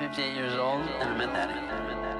58 years old and a that addict.